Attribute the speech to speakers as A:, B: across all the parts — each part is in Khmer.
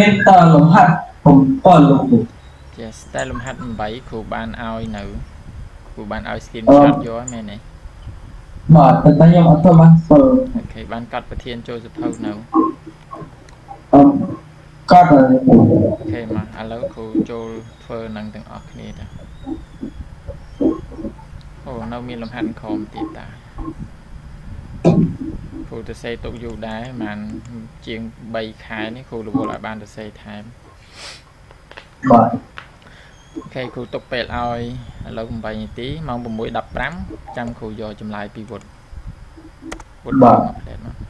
A: មានតលំហាត់7លោកគ្រូ
B: ចាតែលំហាត់8គ្រូបានឲ្យនៅគ្រូបានឲ្យ
A: skin
B: shot យកមែនទេ
A: បាទតែខ្ញុំអត់ទៅបានសិល
B: អូខេបានកាត់ប្រធានចូលសភៅនៅ
A: អឺកាត់ហើយ
B: អូខេមកឥឡូវគ្រូចូលធ្វើនឹងទាំងអស់គ្នាតាអូនៅមានលំហាត់ក្រមទៀតតា Thank you. គ្រូទៅសេទុកយូរដែរប្រហែលជាង3ខែនេះគ្រូរវល់ឲ្យបានទៅសេថែម
A: បាទ
B: អូខេគ្រូទុកពេលឲ្យឥឡូវ8នាទីម៉ោង6:15ចាំគ្រូយកចម្លើយពីវុតវុតមកផ្លែតមក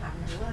C: bạn nữa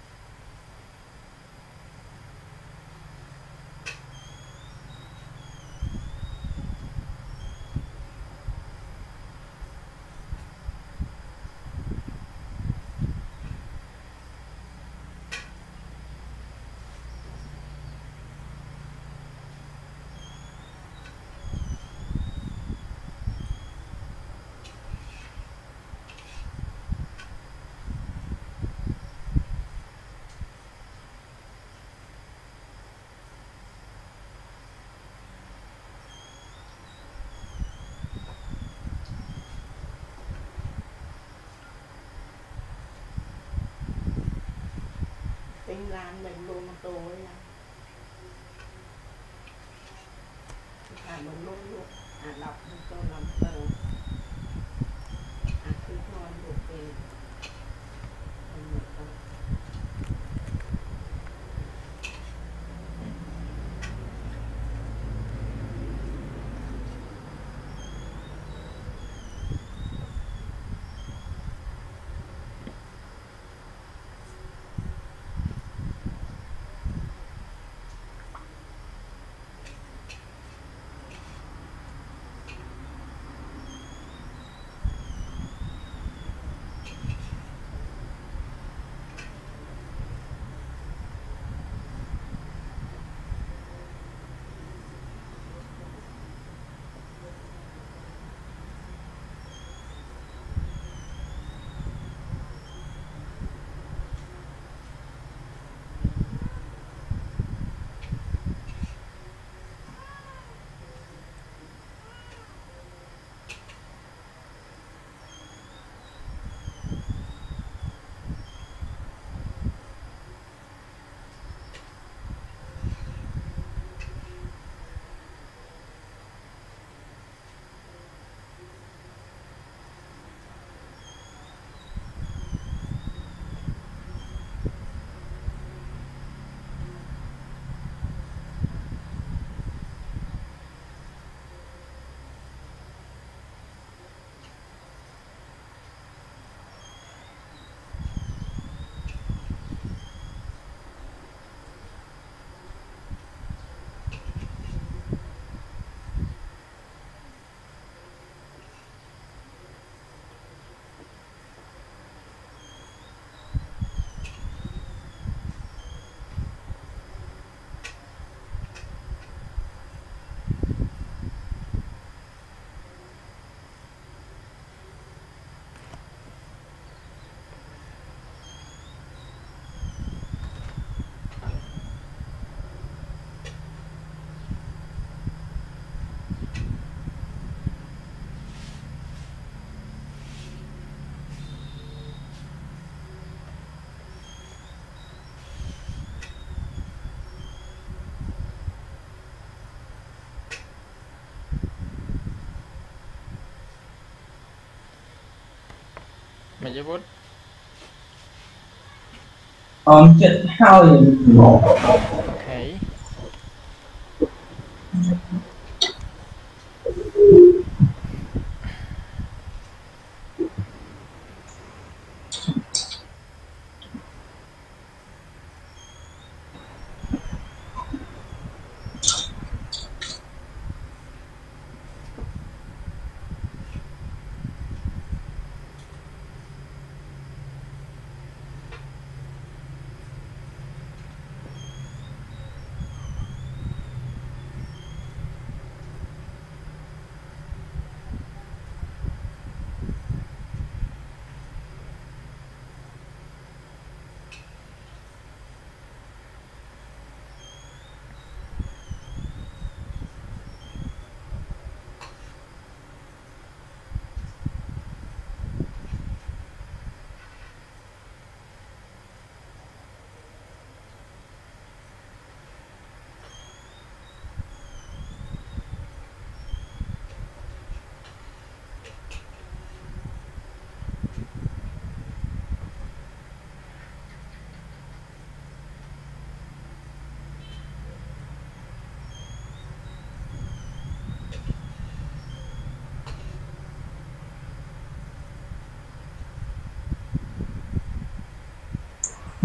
C: làm mình luôn một tôi là làm mình luôn luôn. À đọc cho làm
B: មិនយវុត
A: អមចិត្តហើយ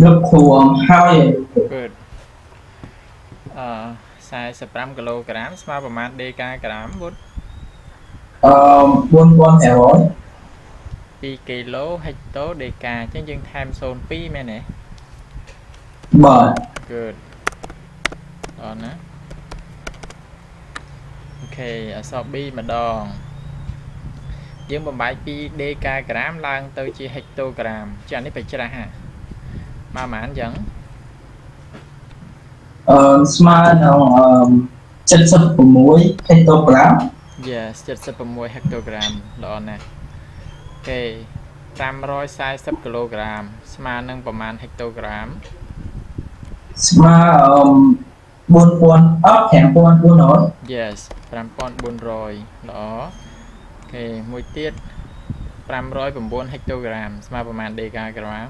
A: លោកគ្រូអមហើយ
B: good អឺ45គីឡូក្រាមស្មើប្រមាណដេកាក្រាមវុត
A: អឺ4500
B: 2គីឡូហិកតូដេកាអញ្ចឹងយើងថែម02មែនទេ
A: បាទ
B: good អរណាអូខេអក្សរ B ម្ដងយើងបំបែកពីដេកាក្រាមឡើងទៅជាហិកតូក្រាមចានេះបច្ច្រាស់ហ่ะមក ប៉ុន្មានអញ្ចឹង
A: អឺស្មើនឹងអឺ76ហិកតូក្រាម
B: Yes 76ហិកតូក្រាមល្អណាស់អូខេ540គីឡូក្រាម ស្មើនឹងប្រមាណហិកតូក្រាម
A: ស្មើអឺ4000អត់5400
B: Yes 5400ល្អអូខេមួយទៀត509ហិកតូក្រាម ស្មើប្រមាណដេកាក្រាម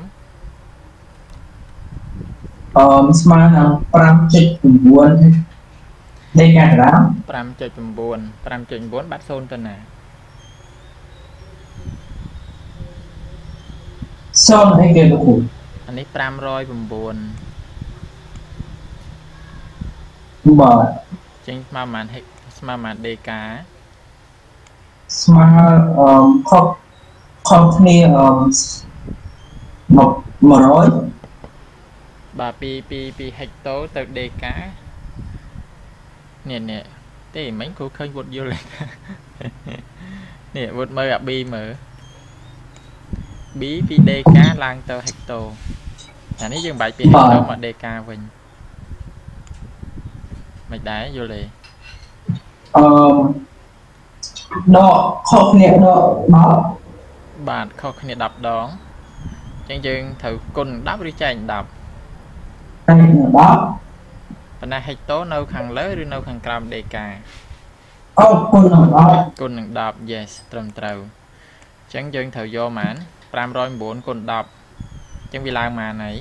A: អឺស្មើនឹង5.9ដេកាក្រាម
B: 5.9 5.9បាត់0ទៅណា
A: សូមអីគេលោកគ្រូ
B: អានេះ509
A: បាទ
B: ចេញស្មើប្រមាណហិកស្មើប្រមាណដេកា
A: ស្មើអឺខុសខុសគ្នាអឺមក100
B: បាទពីពីពីហិកតូទៅដេកានេះនេះទេមិញគ្រូឃើញវុតយល់នេះវុតមើលអា B មើល B ពីដេកាឡើងទៅហិកតូអានេះយើងបែកពីហិកតូមកដេកាវិញមិនដែរយល់ទេ
A: អឺដកខុសគ្នាដក10
B: បាទខុសគ្នា10ដងអញ្ចឹងយើងត្រូវគុណ10ឬចែក10
A: តែ10
B: ប៉ុន្តែហិកតូនៅខាងលើឬនៅខាងក្រោមដេកា
A: អត់គុណនឹង10
B: គុណនឹង10 yes ត្រឹមត្រូវអញ្ចឹងយើងត្រូវយកប៉ុន្មាន509គុណ10អញ្ចឹងវាឡើងប៉ុន្មានហើយ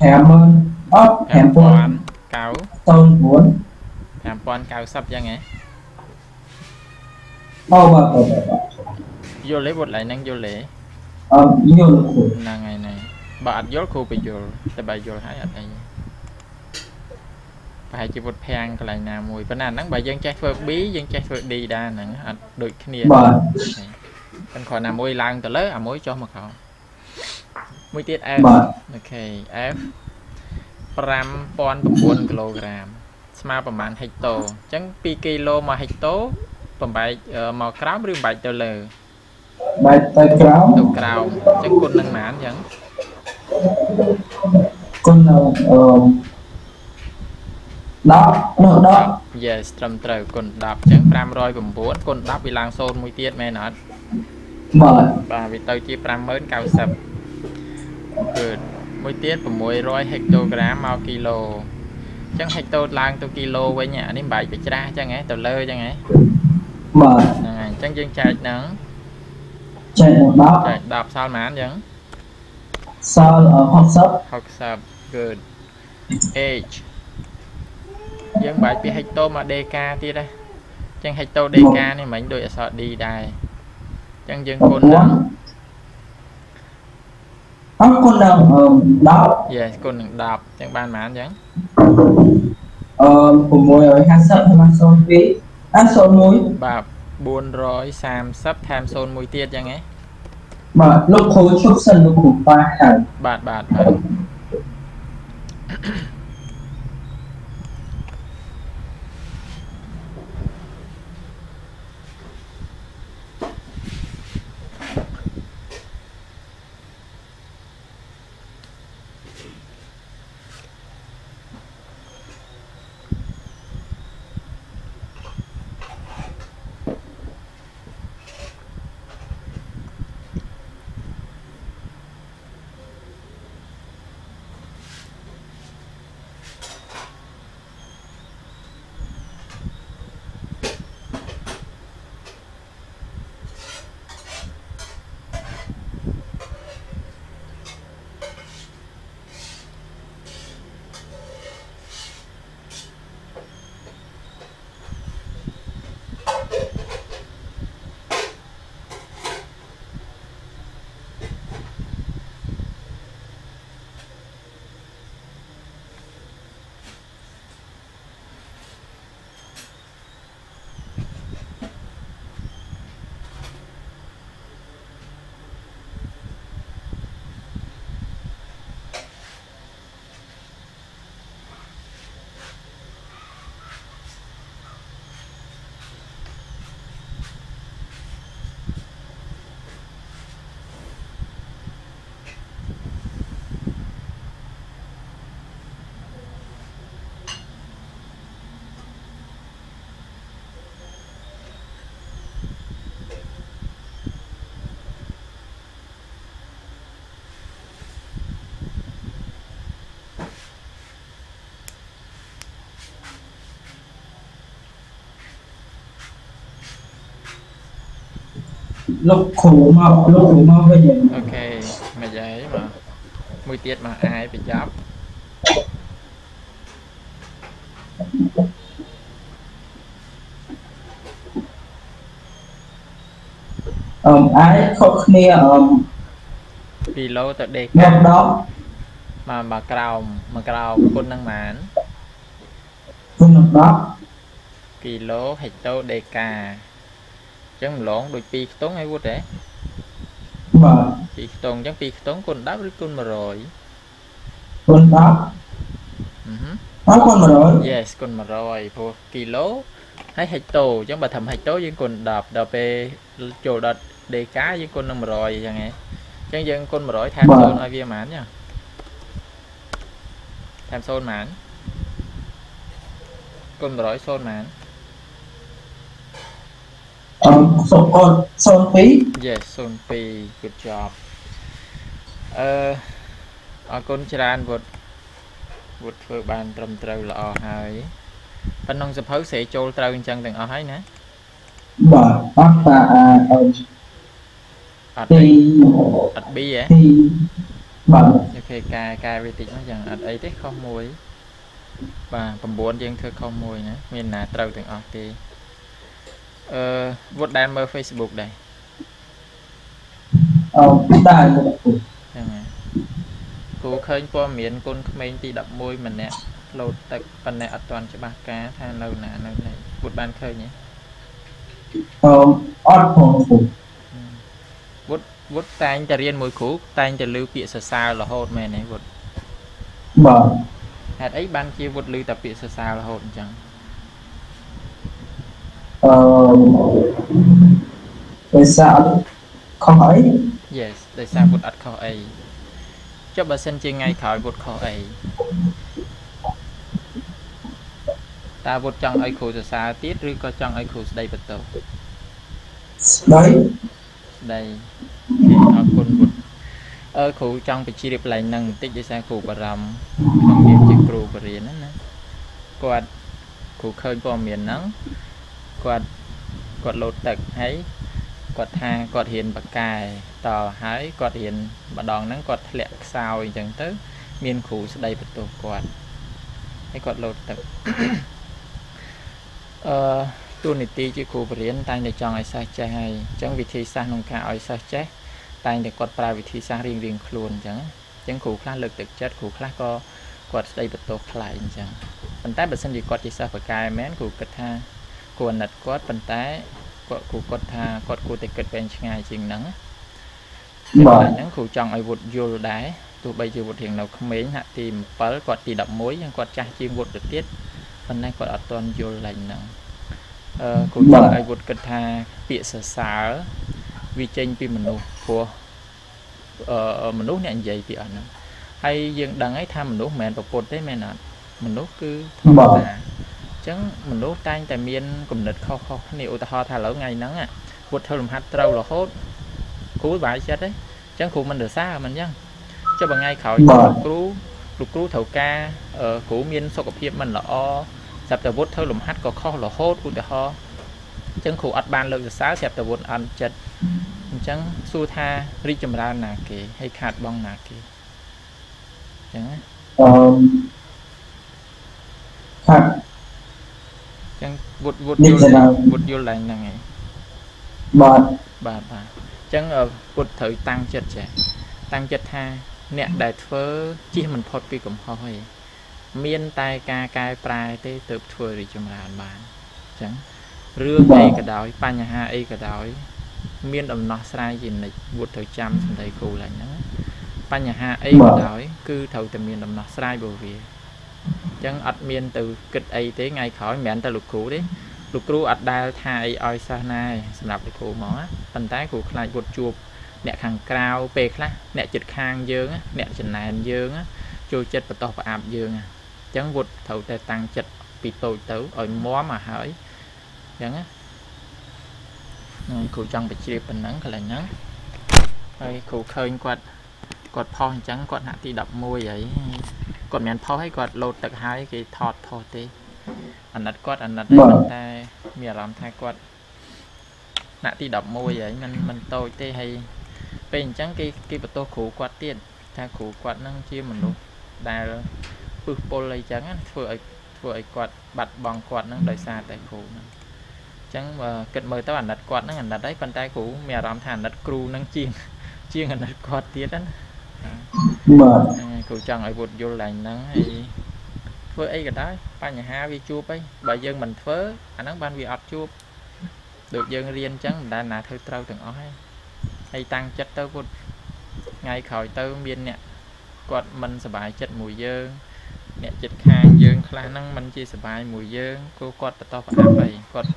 A: 50000អត់5000
B: 5009
A: 09
B: 5090អញ្ចឹងហ៎
A: អូបាទបាទបាទ
B: យល់ទេវត្តឡើងហ្នឹងយល់ទេ
A: អឺយល់គ្រូ
B: ហ្នឹងហើយហ្នឹង បើអត់យល់គ្រូបញ្យល់តែបើយល់ហើយអត់អីប្រហែលជាវត្តភាំងកន្លែងណាមួយប៉ុន្តែអាហ្នឹងបើយើងចេះធ្វើ B យើងចេះធ្វើ D ដែរហ្នឹងអត់ដូចគ្នា
A: បាទ
B: ប៉ុន្តែគ្រាន់តែមួយឡើងទៅលើអាមួយចុះមកក្រោមមួយទៀត F
A: បាទ
B: អូខេ F 5009គីឡូក្រាមស្មើប្រមាណហិកតូអញ្ចឹង2គីឡូមកហិកតូបំបែកអឺមកក្រោមឬបំបែកទៅលើ
A: បែកទៅក្រោម
B: ទៅក្រោមអញ្ចឹងគុណនឹងប៉ុន្មានអញ្ចឹង
A: គុណនឹងអឺ10នោះ10
B: Yes ត្រឹមត្រូវគុណ10អញ្ចឹង509គុណ10វាឡើង0មួយទៀតមែនអត់
A: បាទ
B: បាទវាទៅជា50090គឺមួយទៀត600ហិកតូក្រាមមកគីឡូអញ្ចឹងហិកតូឡើងទៅគីឡូវិញអានេះបែកបច្ច្រាស់អញ្ចឹងហ៎ទៅលើអញ្ចឹងហ៎
A: បាទ
B: ហ្នឹងហើយអញ្ចឹងយើងចែកហ្នឹង
A: ចែកនឹង
B: ចែក10សល់ប៉ុន្មានអញ្ចឹង
A: 10 សល់60
B: 60 good h យើងបែកពីហិកតូមកដេកាទៀតណាអញ្ចឹងហិកតូដេកានេះមិញដូចអក្សរ D ដែរអញ្ចឹងយើងគុណហ្នឹង
A: អត់គុណនឹងអឺ10
B: yes គុណនឹង10អញ្ចឹងបានប៉ុន្មានអញ្ចឹង
A: អឺ650ហើយមក02អត់01
B: បាទ430ថែម01ទៀតអញ្ចឹងហ៎
A: បាទលោកគ្រូជប់សិនលោកគ្រូប៉ាហើយ
B: បាទបាទបាទ
A: លោកគ្រូមកលោកគ្រូមកវិញ
B: អូខេមកយាយមកមួយទៀតមកអាយបញ្ចប់
A: អឺអាយខុសគ្នាអឺ
B: គីឡូទៅដេ
A: មក
B: កា
A: ដក
B: មកមកក្រោមមកក្រោមគុណនឹងម៉ាន
A: គុណនឹងដក
B: គីឡូហិចតូដេកាអញ្ចឹងម្លងដូច2ខ្ទង់ហើយវុតហ៎
A: បាទ
B: 2ខ្ទង់អញ្ចឹង2ខ្ទង់គុណ10ឬគុណ100
A: គុណដក
B: អឺហឹម
A: អត់គុណ100
B: yes គុណ100ព្រោះគីឡូហើយហិចតូអញ្ចឹងបើធ្វើហិចតូយើងគុណ10ដល់ពេលចូលដល់ដេកាយើងគុណនឹង100អញ្ចឹងហ៎អញ្ចឹងយើងគុណ100ថែម0ឲ្យវាប៉ុន្មានចាថែម0ប៉ុន្មានគុណ100 0ប៉ុន្មាន
A: អឺសុខអត់02
B: Yes 02 good job អឺអរគុណច្រើនវុតវុតធ្វើបានត្រឹមត្រូវល្អហើយប៉ុណ្ណឹងសភៅស្រេចូលត្រូវអញ្ចឹងទាំងអស់ហើយណា
A: បាទអត់តាអឺ
B: អត់
A: ទី
B: អីអត់ B ហ៎
A: ទីបាទ
B: អូខេកែកែវាតិចមកយ៉ាងអត់អីទេខុសមួយបាទ9យើងធ្វើខុសមួយណាមានណាត្រូវទាំងអស់ទេ អឺវុតដែលមើល Facebook ដែរ
A: អឺដែរទៅគ្រូ
B: ហ្នឹងហើយគូឃើញព័ត៌មានគុណក្មេងទី11ម្នាក់លោតទឹកប៉ុន្តែអត់ទាន់ច្បាស់ការថានៅណានៅណីពុតបានឃើញទេ
A: អឺអត់ផងគ្រូ
B: វុតវុតតែងតែរៀនមួយគ្រូតែងតែលើពាក្យសរសើររហូតមែនទេវុត
A: បាទ
B: ហេតុអីបានជាវុតលើតែពាក្យសរសើររហូតអញ្ចឹង
A: អឺ ពេលសាអត់ខុសអី
B: Yes ដោយសារវុតអត់ខុសអីចុះបើសិនជាថ្ងៃក្រោយវុតខុសអីតើវុតចង់ឲ្យគ្រូសរសើរទៀតឬក៏ចង់ឲ្យគ្រូស្ដីបន្ទោស
A: ស្ដី
B: ស្ដីអរគុណវុតអឺគ្រូចង់បញ្ជ្រាបកន្លែងហ្នឹងបន្តិចដោយសារគ្រូបារម្ភក្នុងនាមជាគ្រូបរិញ្ញាណាគាត់គ្រូឃើញព័ត៌មានហ្នឹង គាត់គាត់លោតទឹកហើយគាត់ថាគាត់រៀនបកកែតហើយគាត់រៀនម្ដងហ្នឹងគាត់ធ្លាក់ខ្សោយអញ្ចឹងទៅ មានគ្រូស្ដីបន្ទោសគាត់ហើយគាត់លោតទឹកអឺទូនីតិជាគ្រូបរិញ្ញាតែងតែចង់ឲ្យសិស្សចេះហើយអញ្ចឹងវិធីសាស្ត្រក្នុងការឲ្យសិស្សចេះតែងតែគាត់ប្រើវិធីសាស្ត្ររៀងរៀងៗខ្លួនអញ្ចឹងអញ្ចឹងគ្រូខ្លះលើកទឹកចិត្តគ្រូខ្លះក៏គាត់ស្ដីបន្ទោសខ្លាំងអញ្ចឹងប៉ុន្តែបើសិនជាគាត់ជាសិស្សបកែមែនគ្រូគិតថា គួរអាណិតគាត់ប៉ុន្តែគាត់គ្រូគាត់ថាគាត់គួរតែគិតវែងឆ្ងាយជាងហ្នឹងណា
A: បាទ
B: តែហ្នឹងគ្រូចង់ឲ្យវុទ្ធយល់ដែរទោះបីជាវុទ្ធរៀងនៅក្មេងហាក់ទី7គាត់ទី11យ៉ាងគាត់ចាស់ជាងវុទ្ធទៅទៀតប៉ុន្តែគាត់អត់ទាន់យល់ឡើងហ្នឹងអឺគ្រូចង់ឲ្យវុទ្ធគិតថាពាក្យសរសើរវាចេញពីមនុស្សព្រោះអឺមនុស្សអ្នកនិយាយពីអស់ហ្នឹងហើយយើងដឹងហើយថាមនុស្សមិនមែនប្រពុតទេមែនអត់មនុស្សគឺធម្មតាអញ្ចឹងមនុស្សតែងតែមានគំនិតខុសៗគ្នាឧទាហរណ៍ថាឥឡូវថ្ងៃហ្នឹងវុទ្ធធ្វើលំហាត់ត្រូវរហូតគ្រូបាយចិត្តទេអញ្ចឹងគ្រូមិនរសារមិនអញ្ចឹងចុះបើថ្ងៃក្រោយ
A: បាទ
B: លោកគ្រូលោកគ្រូត្រូវការអឺគ្រូមានសុខភាពមិនល្អស្រាប់តែវុទ្ធធ្វើលំហាត់ក៏ខុសរហូតឧទាហរណ៍អញ្ចឹងគ្រូអត់បានលើកសរសើរស្រាប់តែវុទ្ធអន់ចិត្តអញ្ចឹងសួរថារីកចម្រើនណាគេហើយខាតបង់ណាគេអញ្ចឹងណា
A: អឺខាត់
B: អញ្ចឹង វុទ្ធវុទ្ធ
A: រី
B: យ
A: កចម្រើន
B: ល់វុទ្ធយល់ឡើងហ្នឹងឯង
A: បាទ
B: បាទបាទអញ្ចឹងអឺពុទ្ធត្រូវតាំងចិត្តចេះតាំងចិត្តថាអ្នកដែលធ្វើជិះមិនផុតពីកំហុសទេមានតែការកែប្រែទេទើបធ្វើរីកចម្រើនបានអញ្ចឹងរឿងអីក៏ដោយបញ្ហាអីក៏ដោយ មានដំណោះស្រាយជានិច្ចវុទ្ធត្រូវចាំសម្ដីគ្រូឡើងហ្នឹងណាបញ្ហាអីក៏ដោយ គឺត្រូវតែមានដំណោះស្រាយរបស់វា អញ្ចឹងអត់មានទៅគិតអីទេថ្ងៃក្រោយមិនមែនតែលោកគ្រូទេលោកគ្រូអត់ដែលថាអីឲ្យសិស្សណាទេសម្រាប់លោកគ្រូហ្មងណាប៉ុន្តែគ្រូខ្លាចវុទ្ធជួបអ្នកខាងក្រៅពេលខ្លះអ្នកចិត្តខាងយើងណាអ្នកចំណែនយើងណាចូលចិត្តបន្តប្រអាប់យើងណាអញ្ចឹងវុទ្ធត្រូវតែតាំងចិត្តពីតូចទៅឲ្យមមមកហើយអញ្ចឹងណាហ្នឹងគ្រូចង់បញ្ជ្រាបប៉ុណ្ណឹងកន្លែងហ្នឹងហើយគ្រូឃើញគាត់ គាត់ផុសអញ្ចឹងគាត់ហាក់ទី11ហើយគាត់មិនមែនផុសឲ្យគាត់លោតទឹកហើយគេថតផុសទេ អាណិតគាត់អាណិតដែរប៉ុន្តែមានអារម្មណ៍ថាគាត់ ថ្នាក់ទី11ហើយมันมันតូចទេហើយពេលអញ្ចឹងគេគេបន្ទោសគ្រូគាត់ទៀតថាគ្រូគាត់នឹងជាមនុស្សដែលពឹសពុលអីចឹងណាធ្វើឲ្យធ្វើឲ្យគាត់បាត់បង់គាត់នឹងដោយសារតែគ្រូហ្នឹងអញ្ចឹងបើគិតមើលទៅអាណិតគាត់ហ្នឹងអាណិតហើយប៉ុន្តែគ្រូមានអារម្មណ៍ថាអាណិតគ្រូនឹងជាងជាងអាណិតគាត់ទៀតណា
A: បាទ
B: ហ្នឹងហើយគ្រូចង់ឲ្យវុតយល់ឡើងហ្នឹងហើយធ្វើអីក៏ដោយបញ្ហាវាជួបអីបើយើងមិនធ្វើអាហ្នឹងបានវាអត់ជួបដូចយើងរៀនអញ្ចឹងមិនដែលណាធ្វើត្រូវទាំងអស់ហើយហើយតាំងចិត្តទៅវុតថ្ងៃក្រោយទៅមានអ្នកគាត់មិនសប្បាយចិត្តមួយយើងអ្នកចិត្តខាងយើងខ្លះហ្នឹងมันជាសប្បាយមួយយើងគោគាត់បន្តប្រអាប់អីគាត់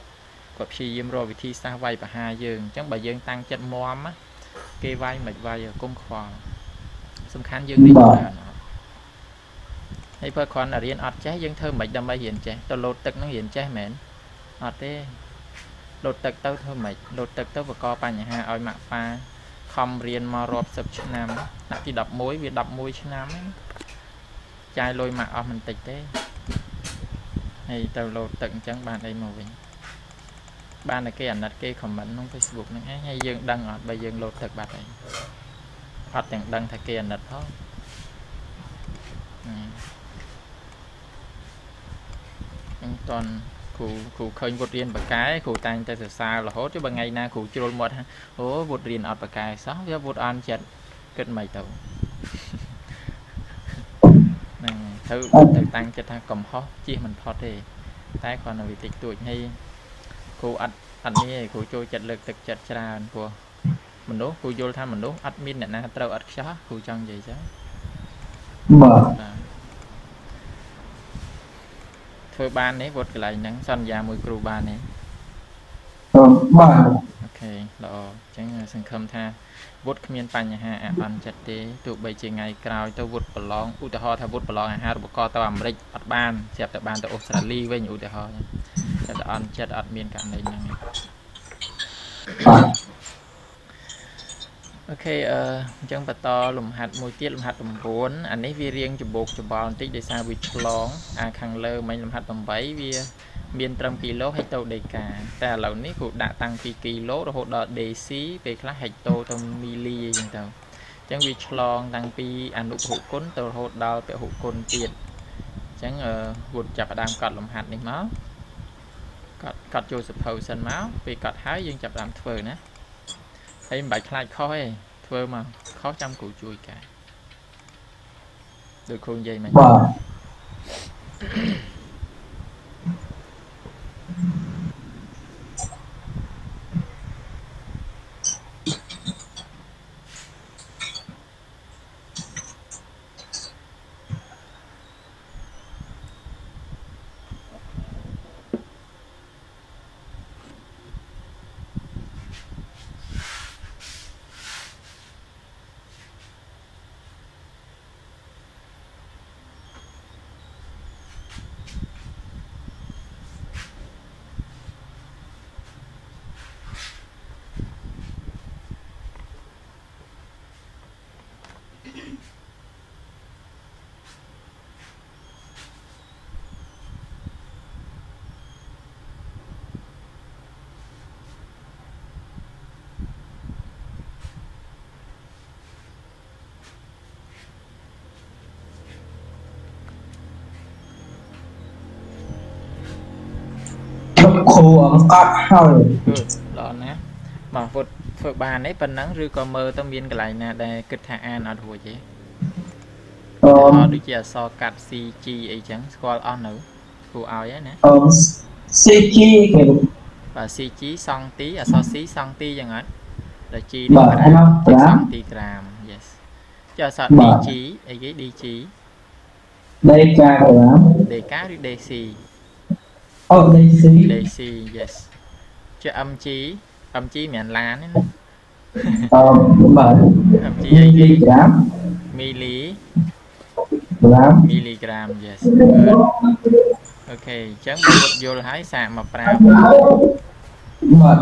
B: គាត់ព្យាយាមរកវិធីសាស្ត្រវាយប្រហារយើងអញ្ចឹងបើយើងតាំងចិត្តមមណាគេវាយមិនវាយកុំខ្វល់ សំខាន់យើងរៀនបានអត់ហើយបើគ្រាន់តែរៀនអត់ចេះយើងធ្វើមិនដើម្បីរៀនចេះទៅលោតទឹកហ្នឹងរៀនចេះមែនអត់ទេលោតទឹកទៅធ្វើមិនលោតទឹកទៅបកកបញ្ហាឲ្យម៉ាក់ប៉ាខំរៀនមករាប់សិបឆ្នាំថ្នាក់ទី11វា11ឆ្នាំហ្នឹងចាយលុយម៉ាក់អស់មិនតិចទេហើយទៅលោតទឹកអញ្ចឹងបានអីមកវិញបានតែគេអាណិតគេខមមិនក្នុង Facebook ហ្នឹងឯងហើយយើងដឹងអត់បើយើងលោតទឹកបាត់ហើយ អត់ទាំងដឹងថាគេអាណិតផងអញ្ចឹងតនគ្រូគ្រូឃើញវុតរៀនបកែគ្រូតែងតែសរសើររហូតចុះបើថ្ងៃណាគ្រូជ្រុលមាត់ថាអូវុតរៀនអត់បកែសោះវាវុតអន់ចិត្តគិតមិនទៅហ្នឹងទៅទៅតាំងចិត្តថាកំហុសជិះមិនផុតទេតែគ្រាន់តែវាតិចតួចហើយគ្រូអត់អត់នេះឯងគ្រូចូលចិត្តលើកទឹកចិត្តច្រើនព្រោះ មនុស្សគ្រូយល់ថាមនុស្សអត់មានអ្នកណាត្រូវអត់ខ្ចោះគ្រូចង់និយាយចឹង
A: បាទ
B: បាទធ្វើបានទេវត្តកន្លែងហ្នឹងសន្យាមួយគ្រូបានទេ
A: អឺបាទ
B: អូខេល្អអញ្ចឹងសង្ឃឹមថាវុតគ្មានបញ្ហាអអន់ចិត្តទេទោះបីជាថ្ងៃក្រោយទៅវុតប្រឡងឧទាហរណ៍ថាវុតប្រឡងអាហារូបករណ៍ទៅអាមេរិកអត់បានស្រាប់តែបានទៅអូស្ត្រាលីវិញឧទាហរណ៍អញ្ចឹងតែអន់ចិត្តអត់មានករណីហ្នឹងទេ
A: បាទ
B: អូខេអឺអញ្ចឹងបន្តលំហាត់មួយទៀតលំហាត់9អានេះវារៀងច្បោកច្បល់បន្តិចដោយសារវាឆ្លងអាខាងលើមិញលំហាត់8វាមានត្រឹមគីឡូហិចតូដេកាតែឥឡូវនេះគ្រូដាក់តាំងពីគីឡូរហូតដល់ DC ពេលខ្លះហិចតូទៅមីលីអញ្ចឹងទៅអញ្ចឹងវាឆ្លងតាំងពីអនុពហុគុណទៅរហូតដល់ពហុគុណទៀតអញ្ចឹងអឺវុតចាប់ផ្ដើមកត់លំហាត់នេះមកកត់កត់ចូលសភៅសិនមកពេលកត់ហើយយើងចាប់ផ្ដើមធ្វើណា ហើយមិនបាច់ខ្លាចខុសទេធ្វើមកខុសចាំគ្រូជួយកែដូចគ្រូនិយាយមិន
A: បាទ គ្រូអង្កត់ហើយ
B: គឺល្អណាស់មកពុតធ្វើបានទេប៉ុណ្ណឹងឬក៏មើលទៅមានកន្លែងណាដែលគិតថាអានអត់រួចទេ
A: អឺ
B: អត់ដូចជាអក្សរកាត់ CG អីចឹងស្គាល់អស់នៅគ្រូឲ្យហើយណា
A: អឺ CG គេ
B: បាទ CG សង់ទីអក្សរ C សង់ទីចឹងអត់ដល់ G
A: បាទ
B: ក្រាម
A: ក្រាម
B: សង់ទីក្រាម yes ចុះអក្សរ
A: បាទ
B: DG អីគេ DG
A: ដេកាក្រាម
B: DK ឬ DC
A: អូ DC
B: DC yes ចុះ MG MG មិនមែនឡានទេណា
A: អឺបាទ
B: MG អីគេ
A: មីក្រាម
B: milli
A: ក្រាម
B: milligram yes good អូខេអញ្ចឹងបើវត្តយល់ហើយសាកមកប្រាប់
A: បាទ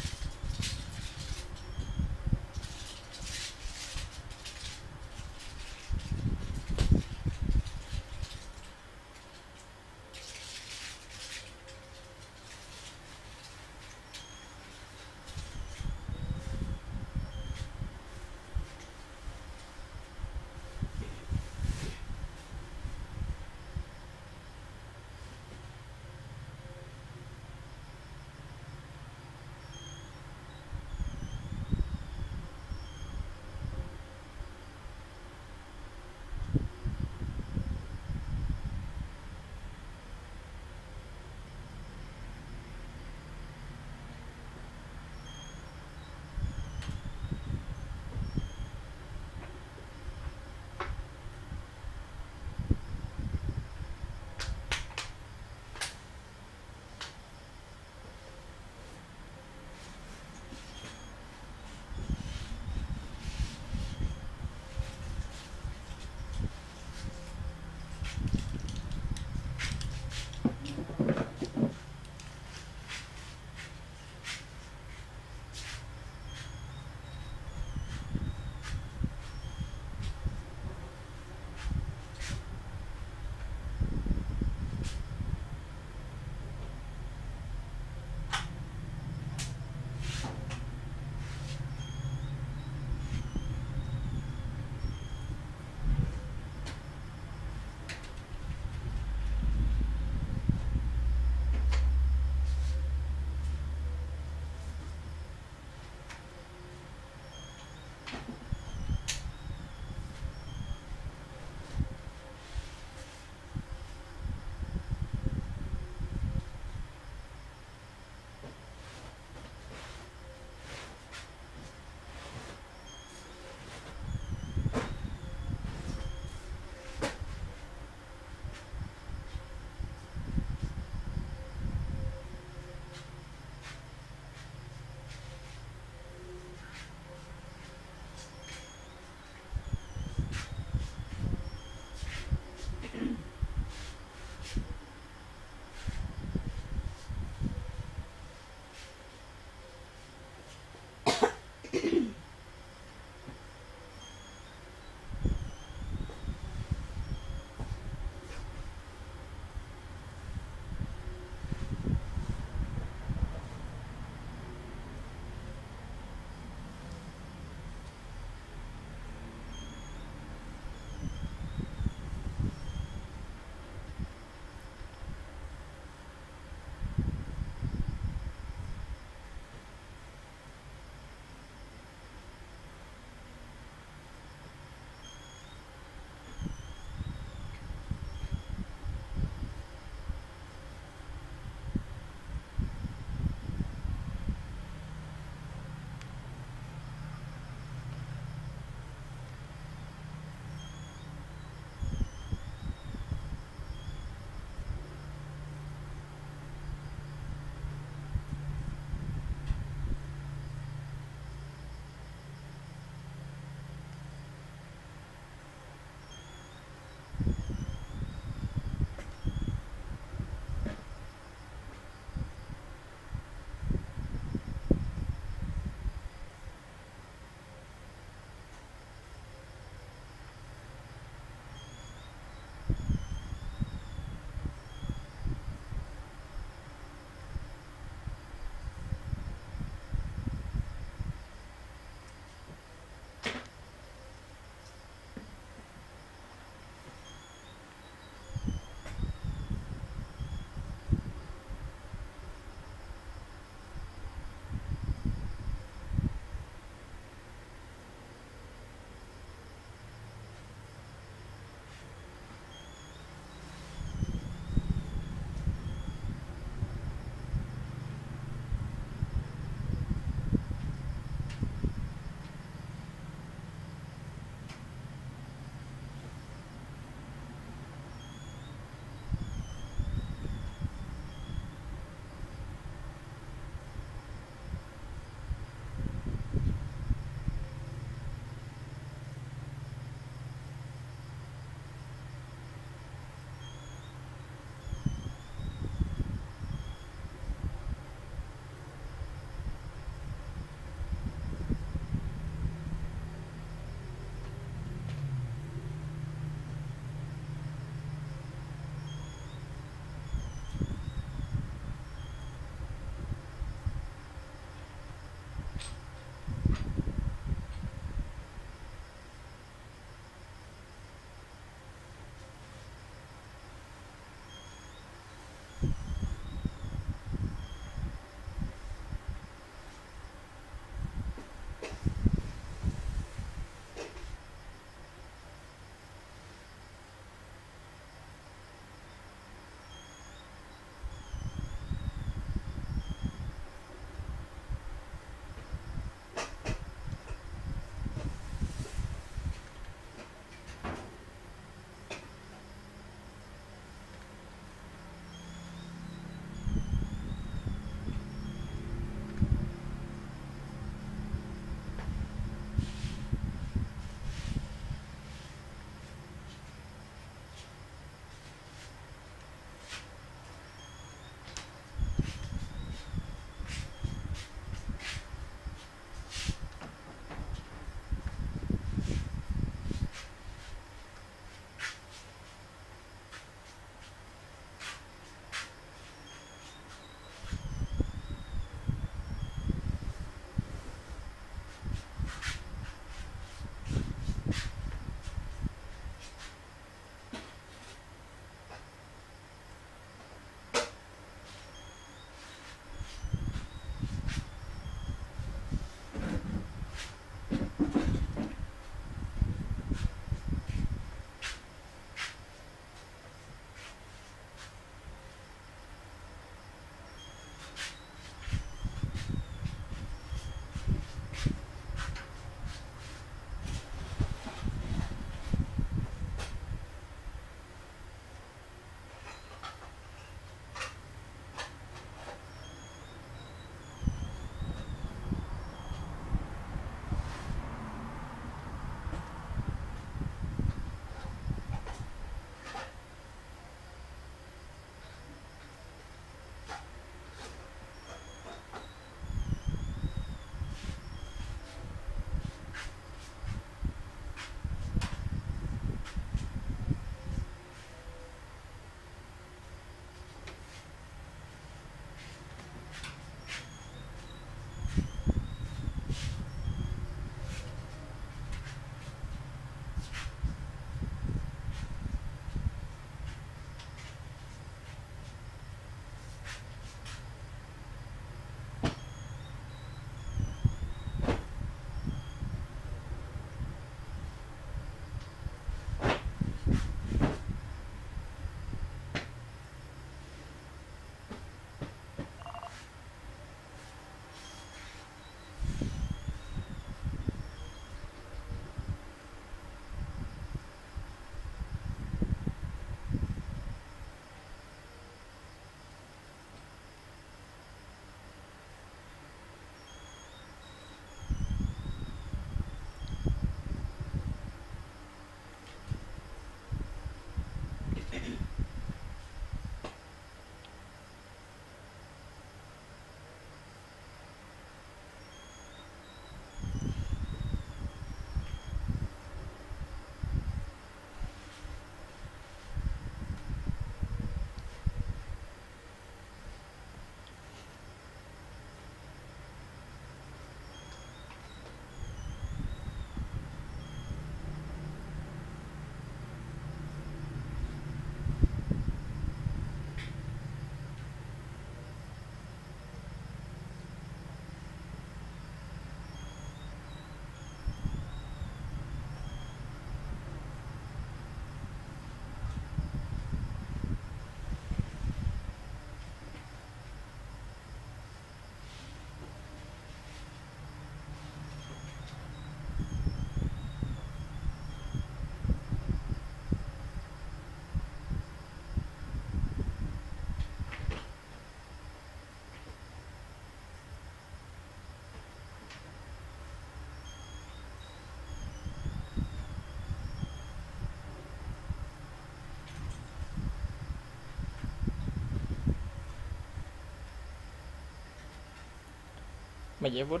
B: មិនអីវុត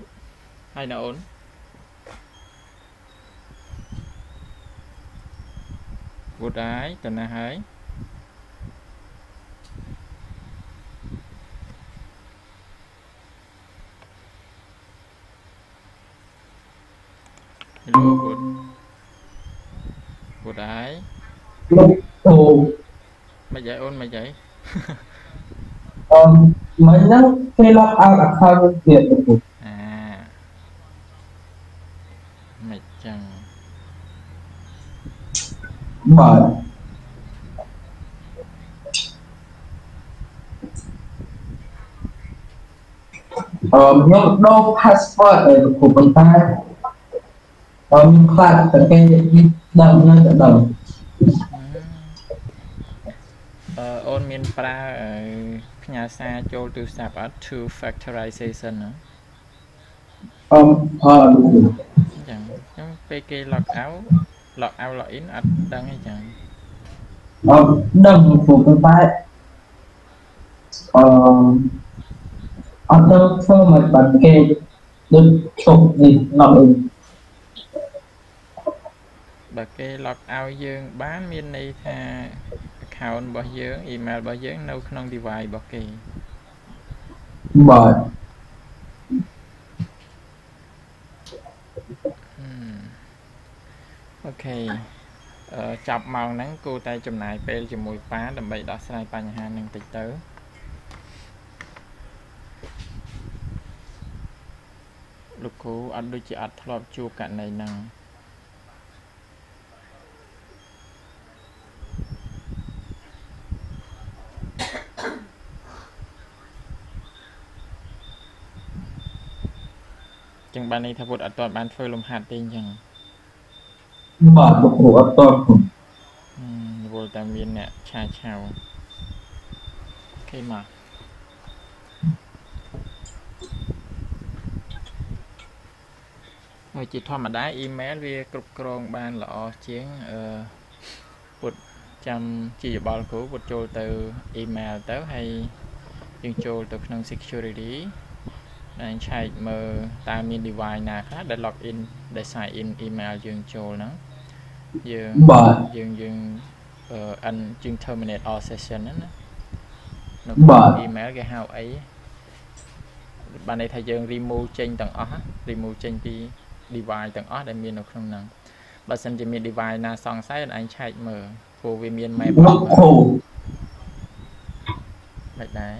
B: ហើយណាអូនវុតហើយតើណាហើយលោកវុតវុតហើយ
A: លោកអូ
B: មិនអីអូនមិនអី
A: អឺមិនហ្នឹងគេ lock out account វិញទៀតលោកគ្រូ
B: អាមិនចឹង
A: បាទអឺខ្ញុំដូរ password ឲ្យលោកគ្រូប៉ុន្តែអឺខ្ញុំខ្លាចតែគេដឹងនៅតែដឹង
B: អឺអូនមានប្រើអឺផ្ញើសារចូលទូរស័ព្ទអត់ two factorization ហ៎
A: អឺអឺលោកគ្រូ
B: អញ្ចឹងអញ្ចឹងពេលគេ log out log out log in អត់ដឹងអីចឹង
A: អឺដឹងលោកគ្រូប៉ុន្តែអឺអត់ដឹងធ្វើមិនបានគេដូចឈប់នេះណត់អី
B: បើគេ log out យើង បានមានន័យថា account របស់យើង email របស់យើង នៅក្នុង device របស់គេ
A: បាទ
B: អូខេអឺចាប់ម៉ោងហ្នឹងគួរតែចំណាយពេលជាមួយប៉ាដើម្បីដោះស្រាយបញ្ហាហ្នឹងតិចទៅលោកគ្រូអត់ដូចជាអត់ធ្លាប់ជួបករណីហ្នឹងចឹងបានន័យថាពុទ្ធអត់ទាន់បានធ្វើលំហាត់ទេអញ្ចឹង
A: បាទលោកគ្រូអត់តបគ្រូ
B: ហឹមវល់តែមានអ្នកឆាឆៅអូខេមកហើយជាធម្មតាអ៊ីមែលវាគ្រប់គ្រងបានល្អជាងអឺពុតចាំជាយោបល់គ្រូពុតចូលទៅអ៊ីមែលទៅហើយយើងចូលទៅក្នុង security ហើយឆែកមើលតើមាន device ណាខ្លះដែល log in ដែល sign in email យើងចូលហ្នឹង យើង
A: បាទ
B: យើងយើងអឺ un ជាង terminate all session ហ្នឹងណានៅ
A: បាទ
B: ក្នុង email គេហៅអីបានន័យថាយើង remove ចេញទាំងអស់ណា remove ចេញពី device ទាំងអស់ដែលមាននៅក្នុងហ្នឹងបើសិនជាមាន device ណាសង្ស័យអញឆែកមើលព្រោះវាមាន map
A: លោកគ្រូ
B: មិនដែរ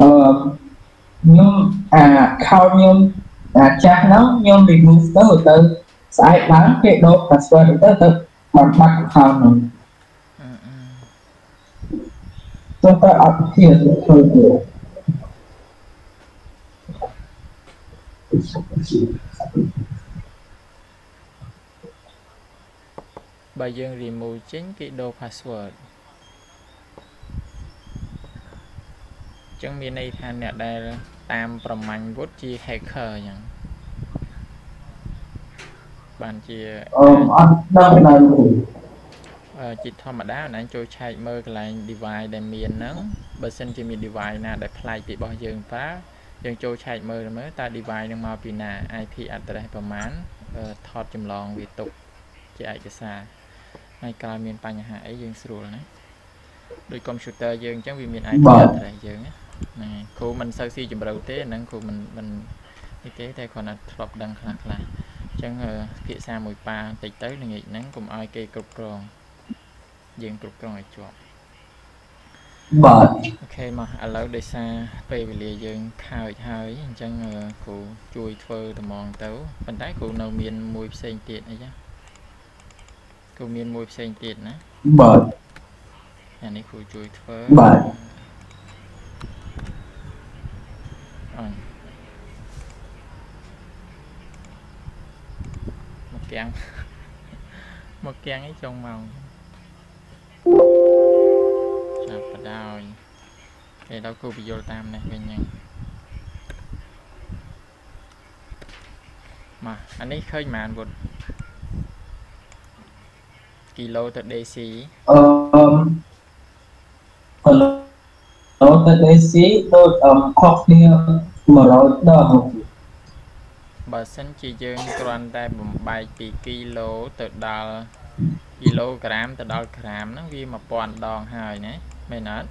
A: អឺខ្ញុំអា account ខ្ញុំអាចាស់ហ្នឹងខ្ញុំ remove ទៅទៅ ស្អែកឡើងគេដូរ password ទៅទៅបានបាត់ account ហ្នឹង
B: អឺអឺ
A: ទៅទៅអត់ជាធ្វើទេ
B: បើយើង remove ចេញគេដូរ password ចឹងមានន័យថាអ្នកដែលតាមប្រមាញ់វុតជា hacker អញ្ចឹង បានជា
A: អឺអត់ដឹងដែរលោកគ្រូ
B: អឺជាធម្មតាអញចូលឆែកមើលកន្លែង device ដែលមានហ្នឹងបើសិនជាមាន device ណាដែលប្លែកពីរបស់យើងប្រើយើងចូលឆែកមើលទៅមើលតើ device ហ្នឹងមកពីណា IP address ប្រមាណអឺថតចម្លងវាទុកជាឯកសារហើយក្រោយមានបញ្ហាអីយើងស្រួលណាដូច computer យើងអញ្ចឹងវាមាន IP address យើងណាហ្នឹងហើយគ្រូមិនសូវស៊ីជម្រៅទេអាហ្នឹងគ្រូមិនមិននេះទេតែគ្រាន់តែធ្លាប់ដឹងខ្លះខ្លះអញ្ចឹងអឺភាសាមួយប៉ាបន្តិចទៅល្ងាចហ្នឹងកុំឲ្យគេគ្រប់គ្រងយើងគ្រប់គ្រងឲ្យជាប់
A: បាទ
B: អូខេមកឥឡូវដោយសារពេលវេលាយើងខើចហើយអញ្ចឹងអឺគ្រូជួយធ្វើត្មងទៅប៉ុន្តែគ្រូនៅមានមួយផ្សេងទៀតអីចាគ្រូមានមួយផ្សេងទៀតណា
A: បាទ
B: អានេះគ្រូជួយធ្វើ
A: បាទ
B: អញម កគាំងមកគាំងអីចុងម៉ោងចាប់បដោយគេដល់គ្រូបញ្យល់តាមនេះវិញហ្នឹងមកអានេះឃើញប៉ុន្មានវុតគីឡូទៅ DC
A: អឺឥឡូវទៅ DC ដូចអឺខុសគ្នា100ដង
B: អ បើសិនជាយើងគ្រាន់តែបំបែកពីគីឡូទៅដល់គីឡូក្រាមទៅដល់ក្រាមហ្នឹងវា1000ដងហើយណាមែនអត់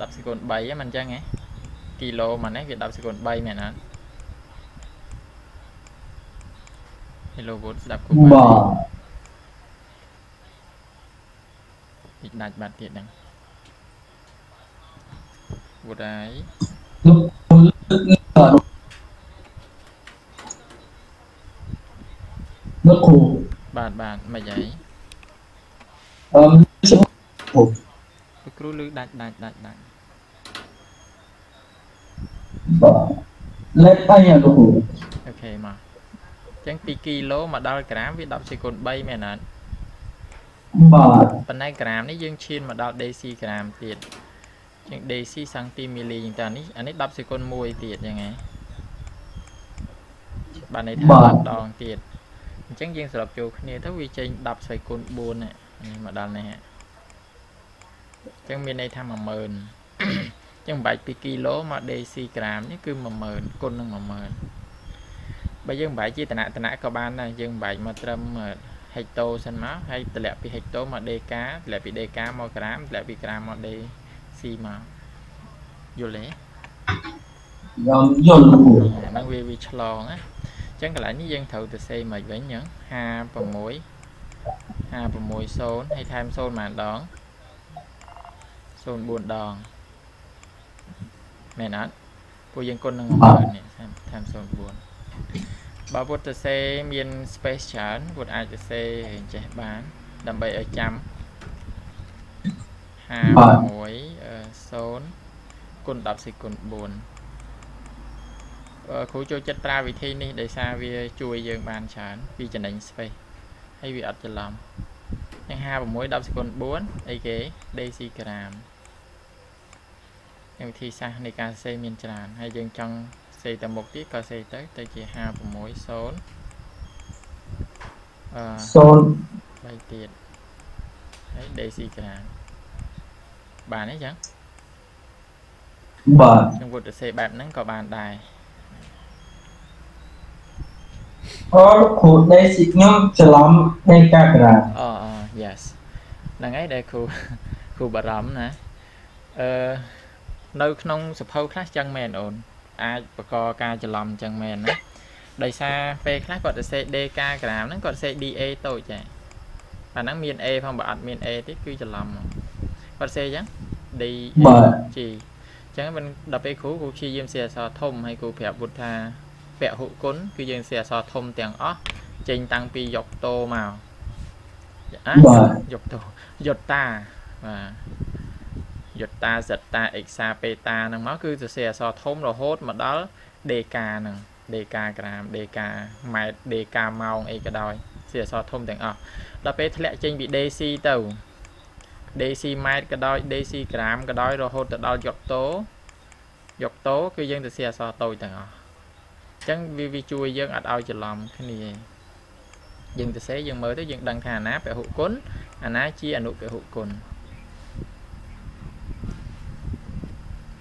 B: 10សេគុណ3ហ្នឹងមិនអញ្ចឹងហ៎គីឡូមកនេះវា10សេគុណ3មែនអត់ Hello Wood ស្ដាប់គូ
A: បាទ
B: តិចដាច់បាត់ទៀតហ្នឹង Wood ហើយ
A: លោកលោកលោកគ្រូ
B: បាទបាទមិនអី
A: អឺខ្ញុំគ្រូ
B: លោកគ្រូលឺដាច់ដាច់ដាច់ដាច់
A: បាទលេខអីហ៎លោកគ្រូ
B: អូខេមកអញ្ចឹងពីគីឡូមកដល់ក្រាមវា10សេគុណ3មែនអត់
A: បាទ
B: ប៉ុន្តែក្រាមនេះយើងឈានមកដល់ DC ក្រាមទៀតជាង DC សង់ទីមីលីអញ្ចឹងតើនេះអានេះ10សេគុណ1ទៀតអញ្ចឹងហ៎បានន័យថា10ដងទៀតអ ញ្ចឹងយើងសរុបចូលគ្នាទៅវាចេញ10សេគុណ4នេះនេះមកដល់នេះហ៎អញ្ចឹងមានន័យថា10000អញ្ចឹងបែកពីគីឡូមក DC ក្រាមនេះគឺ10000គុណនឹង10000បើយើងបែកជាតំណតំណក៏បានដែរយើងបែកមកត្រឹមហិកតូសិនមកហើយតម្លាក់ពីហិកតូមកដេកាតម្លាក់ពីដេកាមកក្រាមតម្លាក់ពីក្រាមមកដេស៊ីមកយល់ទេ
A: ខ្ញុំយល់លោកគ្រូ
B: ហ្នឹងវាវាឆ្លងណាអញ្ចឹងកន្លែងនេះយើងត្រូវទៅសេមិនវិញអញ្ចឹង56 560ហើយថែម0ប៉ុន្មានដង04ដងមែនអត់ពួកយើងគុណនឹង10000នេះថែមថែម04បើពុទ្ធទៅសេមាន space ច្រើនពុទ្ធអាចទៅសេរៀងចេះបាន ដើម្បីឲ្យចាំ56 0គុណ10សេគុណ4អឺ គ្រូចូលចិត្តប្រើវិធីនេះដោយសារវាជួយយើងបានច្រើនពីចំណេញ space ហើយវាអត់ច្រឡំយ៉ាង56 10សេគុណ4អីគេ DC ក្រាមយ៉ាងវិធីសាស្ត្រនៃការសរសេរមានច្រើនហើយយើងចង់សរសេរទៅមុខទៀតក៏សរសេរទៅទៅជា56 0អឺ
A: សូន
B: 3ទៀតហើយ DC ក្រាមបានទេចឹង
A: បាទ
B: ចឹងវុទ្ធសរសេរបែបហ្នឹងក៏បានដែរ
A: អូលោកគ្រូដេស៊ីខ្ញុំច្រឡំដេកាក្រា
B: អអ yes ហ្នឹងហើយដែលគ្រូគ្រូបារម្ភណាអឺនៅក្នុងសភៅខ្លះចឹងមែនអូន អាចបកកការច្រឡំចឹងមែនណាដោយសារពេលខ្លះគាត់ទៅសេ DK ក្រាមហ្នឹងគាត់សេ DA តូចចាអាហ្នឹងមាន A ផងបើអត់មាន A ទេគឺច្រឡំហ្មងគាត់សេចឹង D
A: បាទ
B: G ចឹងមិនដល់ពេលគ្រូគ្រូព្យាយាមសេអក្សរធំហើយគ្រូប្រាប់ពុទ្ធថា ពហុគុណគឺយើងសេអក្សរធំទាំងអស់ចេញតាំងពីយកតោមកអា
A: បាទ
B: យកតោយុត្តាបាទយុត្តាសិត្តាអិក្សាបេតាហ្នឹងមកគឺសរសេរអក្សរធំរហូតមកដល់ដេកាហ្នឹងដេកាក្រាមដេកាម៉ែត្រដេកាម៉ោងអីក៏ដោយសរសេរអក្សរធំទាំងអស់ដល់ពេលធ្លាក់ចេញពី DC ទៅ DC ម៉ែត្រក៏ដោយ DC ក្រាមក៏ដោយរហូតទៅដល់យកតោយកតោគឺយើងទៅសរសេរអក្សរតូចទាំងអស់អញ្ចឹងវាវាជួយយើងអត់ឲ្យច្រឡំគ្នាទេយើងទៅសេយើងមើលទៅយើងដឹងថាអាណាពហុគុណអាណាជាអនុពហុគុណ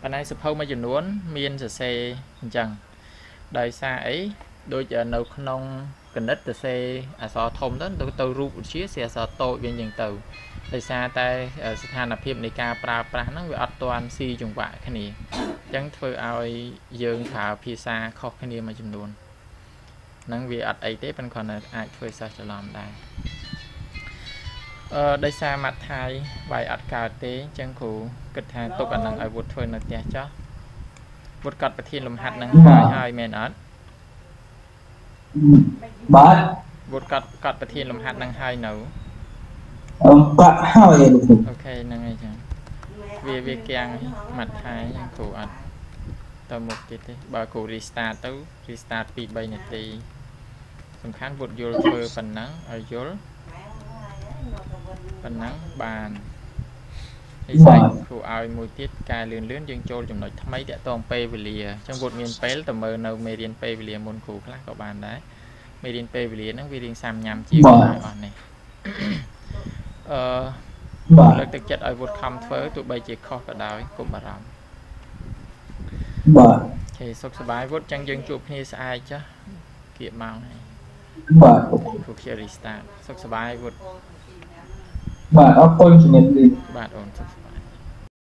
B: ប៉ុន្តែសភៅមួយចំនួន មានសរសេរអញ្ចឹងដោយសារអីដូចនៅក្នុងគណិតសរសេរអក្សរធំទៅទៅទៅរូបវិទ្យាសរអក្សរតូចវិញអញ្ចឹងទៅ ដោយសារតែស្ថានភាពនៃការប្រើប្រាស់ហ្នឹងវាអត់ទាន់ស៊ីចង្វាក់គ្នាអញ្ចឹងធ្វើឲ្យយើងប្រើភាសាខុសគ្នាមួយចំនួនហ្នឹងវាអត់អីទេប៉ុន្តែគ្រាន់តែអាចធ្វើសិស្សច្រឡំដែរអឺដោយសារម៉ាត់ថៃវាយអត់កើតទេអញ្ចឹងគ្រូគិតថាទុកអាហ្នឹងឲ្យវុតធ្វើនៅផ្ទះចោះវុតកាត់ប្រធានលំហាត់ហ្នឹងហើយហើយមែនអត់
A: បាទ
B: វុតកាត់កាត់ប្រធានលំហាត់ហ្នឹងហើយនៅ
A: អឺកាត់ហើយលោកគ្រូ
B: អូខេហ្នឹងហើយចឹងវាវាកៀងម៉ាត់ថៃអញ្ចឹងគ្រូអត់ទៅមុខទៀតទេបើគ្រូ restart ទៅ restart 2 3នាទីសំខាន់វុតយល់ធ្វើប៉ុណ្ណឹងឲ្យយល់ប៉ុណ្ណឹងបានហើយស្អែកគ្រូឲ្យមួយទៀតកែលឿនលឿនយើងចូលចំណុចថ្មីតាក់ទងពេលវេលាអញ្ចឹងវុតមានពេលទៅមើលនៅមេរៀនពេលវេលាមុនគ្រូខ្លះក៏បានដែរមេរៀនពេលវេលាហ្នឹងវារៀងសាំញ៉ាំជាងអស់នេះ អឺ
A: បាទ
B: លើកទឹកចិត្តឲ្យវុតខំធ្វើទោះបីជាខុសក៏ដោយកុំបារម្ភ
A: បាទ
B: អូខេសុខសប្បាយវុតចឹងយើងជួបគ្នាស្អែកចាស់ភាពមកហើយ
A: បាទ
B: គ្រូខ្ញុំ restart សុខសប្បាយវុត
A: បាទអរគុណជំរាបលា
B: បាទអូនសុខ